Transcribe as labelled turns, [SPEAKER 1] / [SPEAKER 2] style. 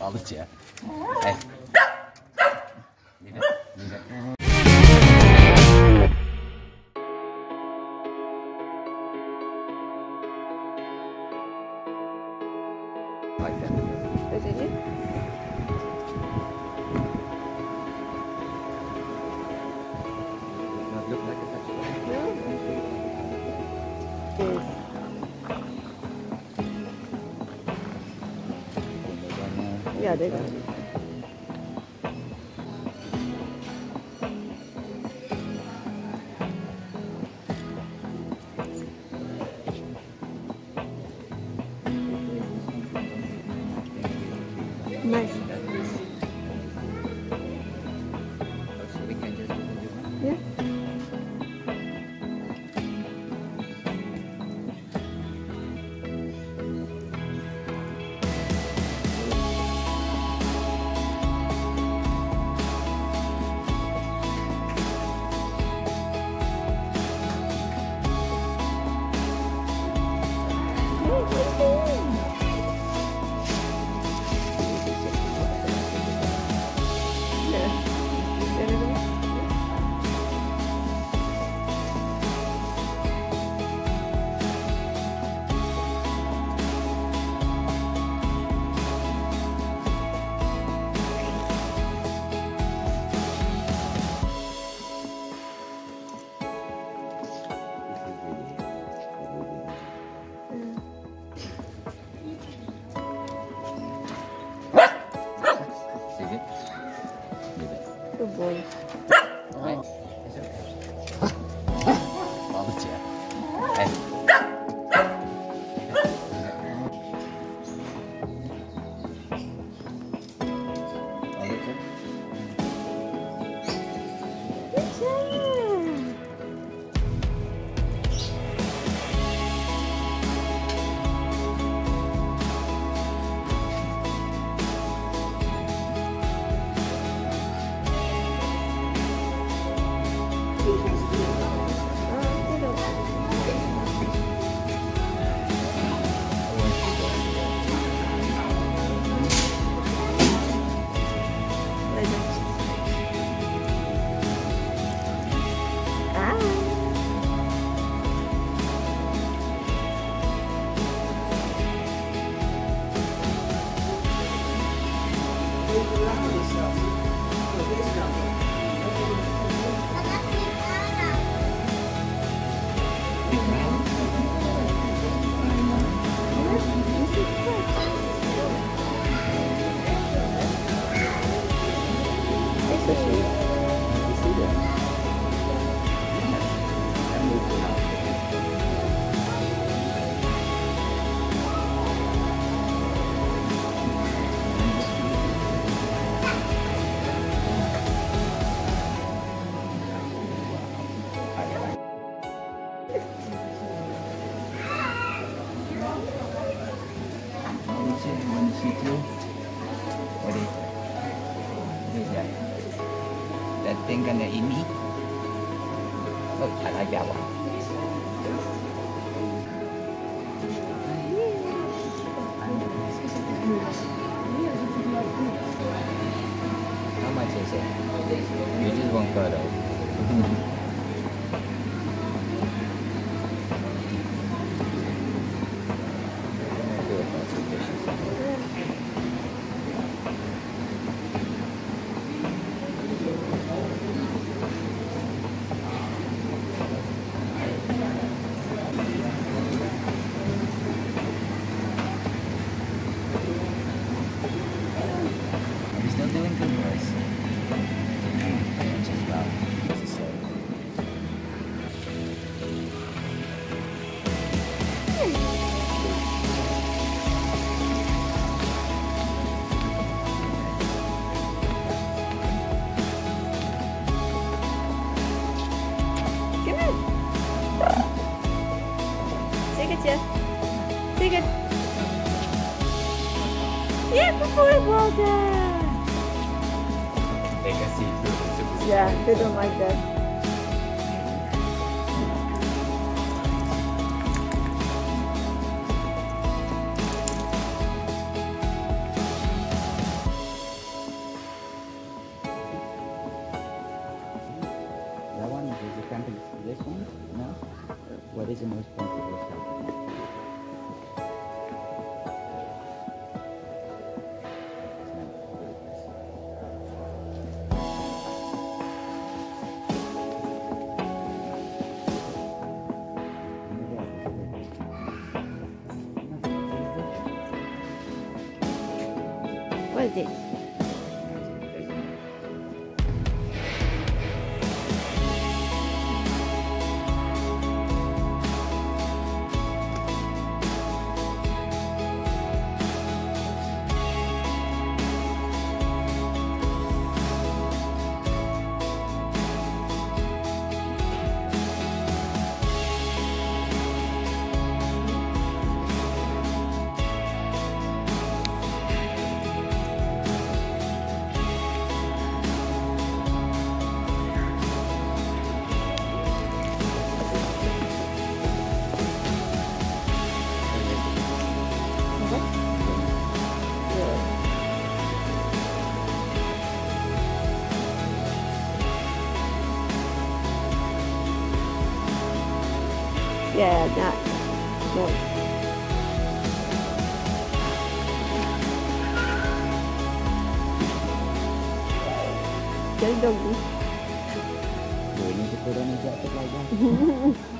[SPEAKER 1] Balıkçı ya. Evet. Özellikle.
[SPEAKER 2] क्या देगा
[SPEAKER 1] đây It's situ boleh lihat datangkan
[SPEAKER 2] yang ini oh
[SPEAKER 1] tak lagi apa? How much is it? You just
[SPEAKER 2] won't. Yeah, before Superboy, well done.
[SPEAKER 1] They can see through the
[SPEAKER 2] Yeah, they don't like that.
[SPEAKER 1] That one is the camping. This one, no.
[SPEAKER 2] What is the most popular? 对。Yeah, that. Nice. Jadi doggy.
[SPEAKER 1] Boleh ni kita dah nak jatuh pelajar.